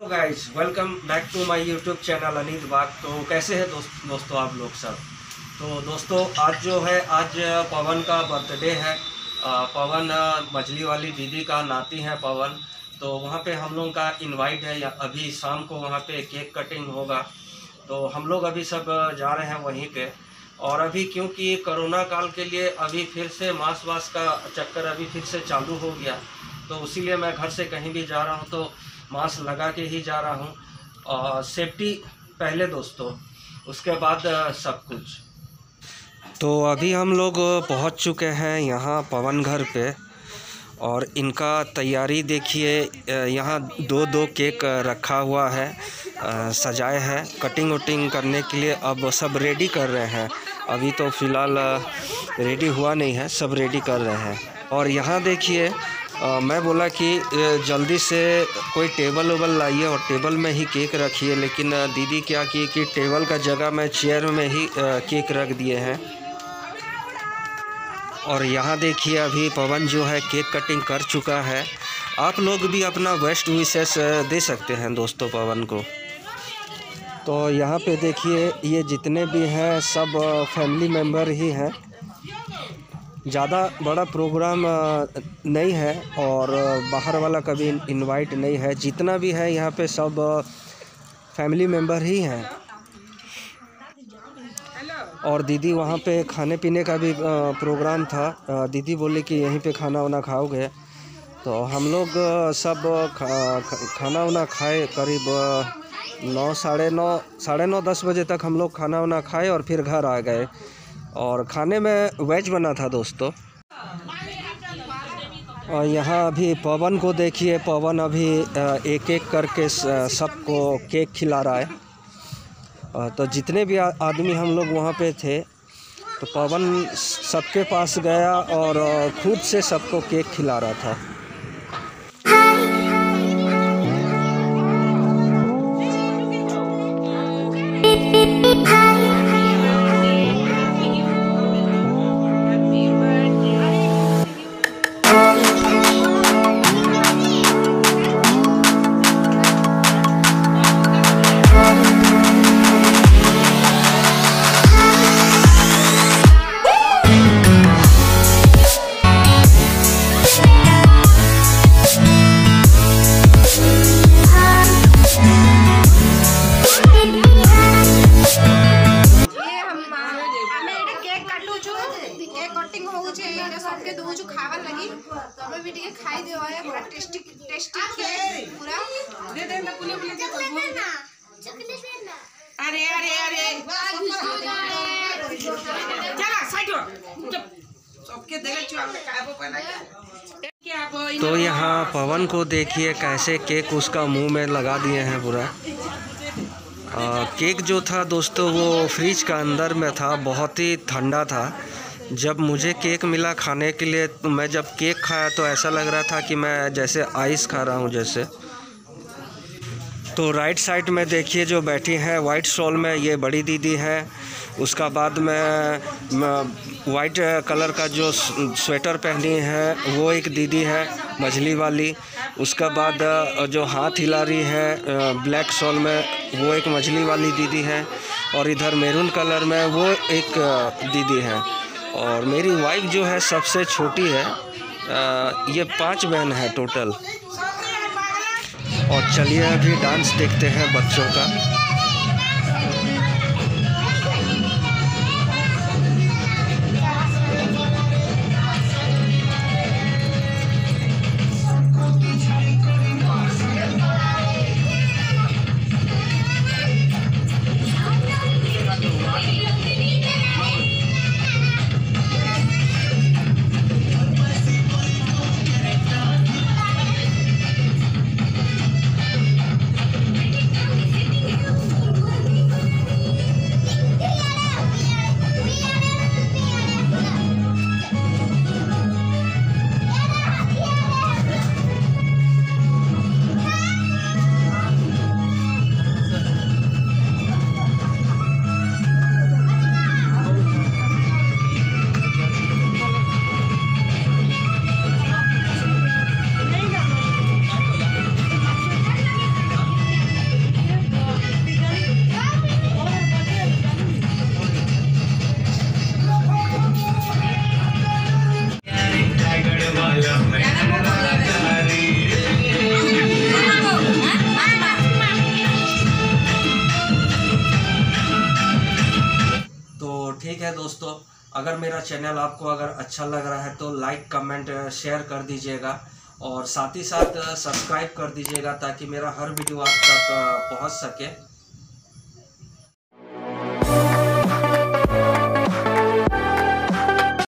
तो guys welcome back to my YouTube channel Anil Bag तो कैसे हैं दोस्त दोस्तों आप लोग सब? तो दोस्तों आज जो है आज पवन का बर्थडे है। आ, पवन मछली वाली दीदी का नाती है पवन। तो वहाँ पे हम लोगों का इनवाइट है या अभी शाम को वहाँ पे केक कटिंग होगा। तो हम लोग अभी सब जा रहे हैं वहीं पे। और अभी क्योंकि कोरोना काल के लिए अभी फिर से मास वास का चक्कर अभी फिर से चालू हो गया तो इसीलिए मैं घर से कहीं भी जा रहा हूँ। तो मास्क लगा के ही जा रहा हूँ। और सेफ्टी पहले दोस्तों, उसके बाद सब कुछ। तो अभी हम लोग पहुँच चुके हैं यहाँ पवन घर पे, और इनका तैयारी देखिए यहाँ दो दो केक रखा हुआ है सजाए हैं। कटिंग वटिंग करने के लिए अब सब रेडी कर रहे हैं। अभी तो फ़िलहाल रेडी हुआ नहीं है, सब रेडी कर रहे हैं। और यहाँ देखिए अ, मैं बोला कि जल्दी से कोई टेबल वेबल लाइए और टेबल में ही केक रखिए लेकिन दीदी क्या की कि टेबल का जगह मैं चेयर में ही अ, केक रख दिए हैं। और यहाँ देखिए अभी पवन जो है केक कटिंग कर चुका है। आप लोग भी अपना बेस्ट विशेष दे सकते हैं दोस्तों पवन को। तो यहाँ पे देखिए ये जितने भी हैं सब फैमिली मेंबर ही हैं। ज़्यादा बड़ा प्रोग्राम नहीं है और बाहर वाला कभी इनवाइट नहीं है। जितना भी है यहाँ पे सब फैमिली मेंबर ही हैं। और दीदी वहाँ पे खाने पीने का भी प्रोग्राम था। दीदी बोली कि यहीं पे खाना वाना खाओगे। तो हम लोग सब खा, खाना वाना खाए करीब नौ साढ़े नौ साढ़े नौ दस बजे तक हम लोग खाना वाना खाए और फिर घर आ गए। और खाने में वेज बना था दोस्तों। और यहाँ अभी पवन को देखिए, पवन अभी एक एक करके सबको केक खिला रहा है। तो जितने भी आदमी हम लोग वहाँ पे थे तो पवन सबके पास गया और खुद से सबको केक खिला रहा था। मुझे जो खावा लगी तो हमें भी है खाई दे है पूरा टेस्टी टेस्टी है पूरा। दे दे ना पुलिया पुलिया चॉकलेट लेना चॉकलेट लेना अरे अरे अरे। चला साइड हो। सबके देले चुआ काबो पहना तो यहाँ पवन को देखिए कैसे केक उसका मुँह में लगा दिए हैं पूरा। केक जो था दोस्तों वो फ्रिज का अंदर में था बहुत ही ठंडा था। जब मुझे केक मिला खाने के लिए तो मैं जब केक खाया तो ऐसा लग रहा था कि मैं जैसे आइस खा रहा हूँ जैसे। तो राइट साइड में देखिए जो बैठी है वाइट शॉल में ये बड़ी दीदी है। उसका बाद में वाइट कलर का जो स्वेटर पहनी है, वो एक दीदी है, मछली वाली। उसका बाद जो हाथ हिला रही है ब्लैक शॉल में, वो एक मछली वाली दीदी है। और इधर मेरून कलर में वो एक दीदी है। और मेरी वाइफ जो है सबसे छोटी है आ, ये पाँच बहन है टोटल और चलिए अभी डांस देखते हैं बच्चों का। ठीक है दोस्तों, अगर मेरा चैनल आपको अगर अच्छा लग रहा है तो लाइक कमेंट शेयर कर दीजिएगा और साथ ही साथ सब्सक्राइब कर दीजिएगा ताकि मेरा हर वीडियो आप तक पहुँच सके।